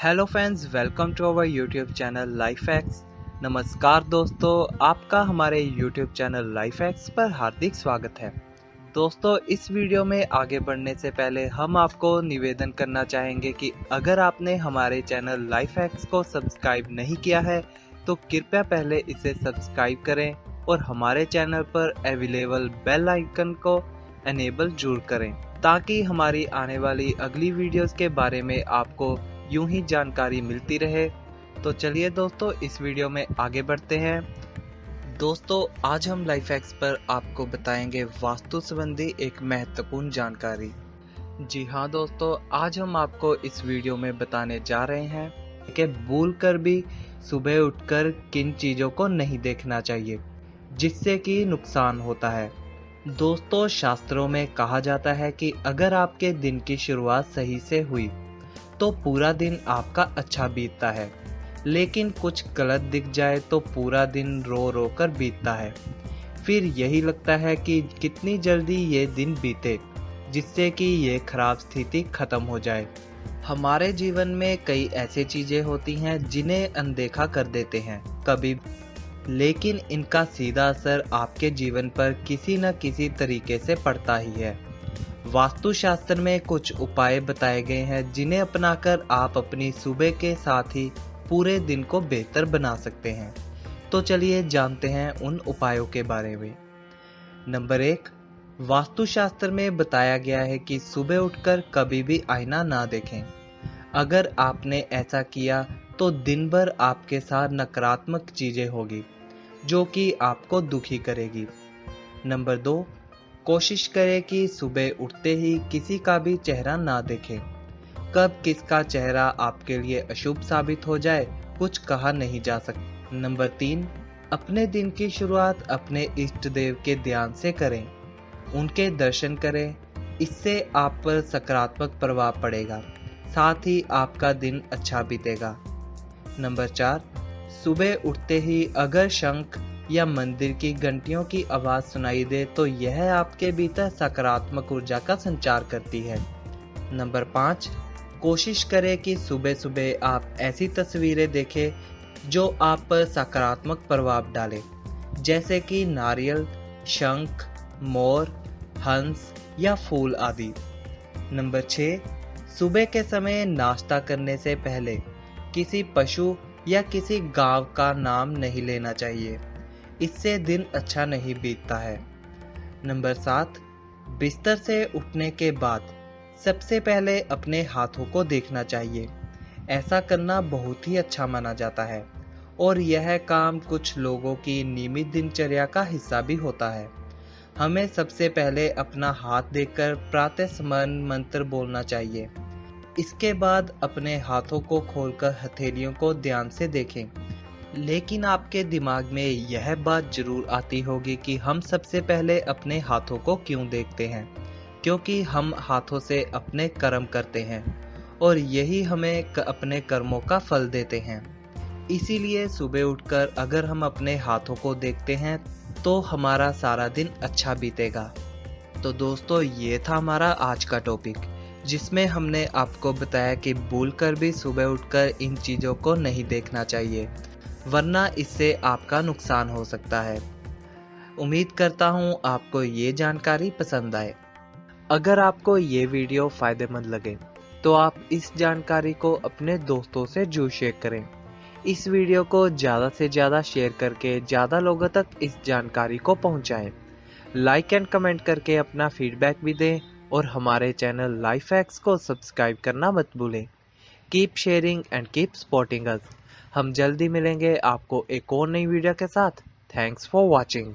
Hello friends welcome to our YouTube channel life X नमस्कार दोस्तों, आपका हमारे यूट्यूब चैनल लाइफ एक्स पर हार्दिक स्वागत है। दोस्तों, इस वीडियो में आगे बढ़ने से पहले हम आपको निवेदन करना चाहेंगे कि अगर आपने हमारे चैनल लाइफ एक्स को सब्सक्राइब नहीं किया है तो कृपया पहले इसे सब्सक्राइब करें और हमारे चैनल पर अवेलेबल बेल आइकन को एनेबल ज़रूर करें, ताकि हमारी आने वाली अगली वीडियोस के बारे में आपको यूँ ही जानकारी मिलती रहे। तो चलिए दोस्तों, इस वीडियो में आगे बढ़ते हैं। दोस्तों, आज हम लाइफ एक्स पर आपको बताएँगे वास्तु संबंधी एक महत्वपूर्ण जानकारी। जी हाँ दोस्तों, आज हम आपको इस वीडियो में बताने जा रहे हैं कि भूल कर भी सुबह उठकर किन चीज़ों को नहीं देखना चाहिए, जिससे कि नुकसान होता है। दोस्तों, शास्त्रों में कहा जाता है कि अगर आपके दिन की शुरुआत सही से हुई तो पूरा दिन आपका अच्छा बीतता है। लेकिन कुछ गलत दिख जाए तो पूरा दिन रो रो कर बीतता है। फिर यही लगता है कि कितनी जल्दी ये दिन बीते, जिससे कि ये खराब स्थिति खत्म हो जाए। हमारे जीवन में कई ऐसी चीज़ें होती हैं जिन्हें अनदेखा कर देते हैं, कभी। लेकिन इनका सीधा असर आपके जीवन पर किसी न किसी तरीके से पड़ता ही है। वास्तुशास्त्र में कुछ उपाय बताए गए हैं, जिन्हें अपनाकर आप अपनी सुबह के साथ ही पूरे दिन को बेहतर बना सकते हैं। तो चलिए जानते हैं उन उपायों के बारे में। नंबर एक, वास्तुशास्त्र में बताया गया है कि सुबह उठकर कभी भी आईना ना देखें। अगर आपने ऐसा किया तो दिन भर आपके साथ नकारात्मक चीज़ें होगी, जो कि आपको दुखी करेगी। नंबर दो कोशिश करें कि सुबह उठते ही किसी का भी चेहरा ना देखें। कब किसका चेहरा आपके लिए अशुभ साबित हो जाए, कुछ कहा नहीं जा सकता नंबर तीन, अपने दिन की शुरुआत अपने इष्ट देव के ध्यान से करें। उनके दर्शन करें, इससे आप पर सकारात्मक प्रभाव पड़ेगा, साथ ही आपका दिन अच्छा बीतेगा। नंबर चार, सुबह उठते ही अगर शंख या मंदिर की घंटियों की आवाज़ सुनाई दे तो यह आपके भीतर सकारात्मक ऊर्जा का संचार करती है। नंबर पाँच, कोशिश करें कि सुबह सुबह आप ऐसी तस्वीरें देखें जो आप पर सकारात्मक प्रभाव डाले, जैसे कि नारियल, शंख, मोर, हंस या फूल आदि। नंबर छः सुबह के समय नाश्ता करने से पहले किसी पशु या किसी गाँव का नाम नहीं लेना चाहिए। इससे दिन अच्छा नहीं बीतता है। नंबर सात, बिस्तर से उठने के बाद सबसे पहले अपने हाथों को देखना चाहिए। ऐसा करना बहुत ही अच्छा माना जाता है, और यह काम कुछ लोगों की नियमित दिनचर्या का हिस्सा भी होता है। हमें सबसे पहले अपना हाथ देखकर प्रातः स्मरण मंत्र बोलना चाहिए। इसके बाद अपने हाथों को खोलकर हथेलियों को ध्यान से देखें। लेकिन आपके दिमाग में यह बात ज़रूर आती होगी कि हम सबसे पहले अपने हाथों को क्यों देखते हैं? क्योंकि हम हाथों से अपने कर्म करते हैं और यही हमें अपने कर्मों का फल देते हैं। इसीलिए सुबह उठकर अगर हम अपने हाथों को देखते हैं तो हमारा सारा दिन अच्छा बीतेगा। तो दोस्तों, ये था हमारा आज का टॉपिक, जिसमें हमने आपको बताया कि भूल कर भी सुबह उठकर इन चीज़ों को नहीं देखना चाहिए। वरना इससे आपका नुकसान हो सकता है। उम्मीद करता हूँ आपको ये जानकारी पसंद आए। अगर आपको ये वीडियो फ़ायदेमंद लगे तो आप इस जानकारी को अपने दोस्तों से ज़रूर शेयर करें। इस वीडियो को ज़्यादा से ज़्यादा शेयर करके ज़्यादा लोगों तक इस जानकारी को पहुँचाएँ। लाइक एंड कमेंट करके अपना फीडबैक भी दें और हमारे चैनल लाइफ एक्स को सब्सक्राइब करना मत भूलें। Keep sharing and keep supporting us हम जल्दी मिलेंगे आपको एक और नई वीडियो के साथ. Thanks for watching